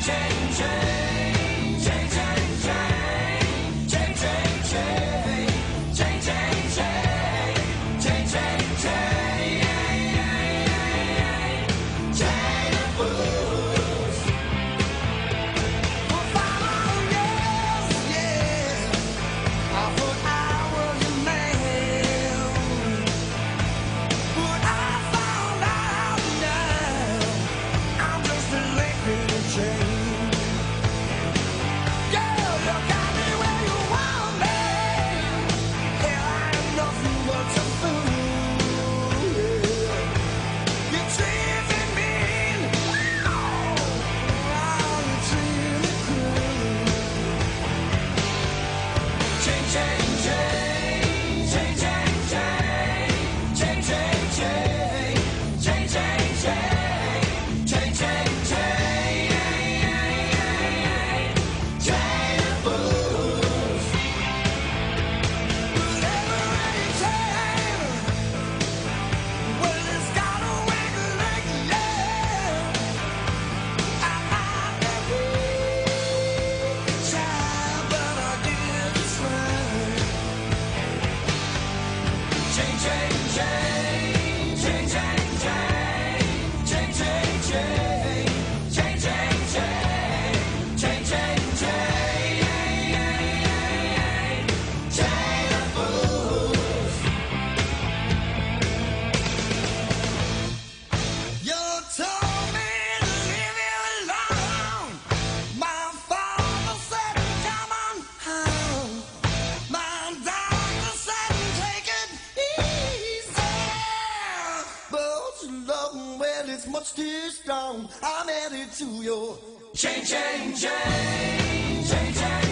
changes. Change. Much too strong. I'm headed to your chain, chain, chain, chain, chain.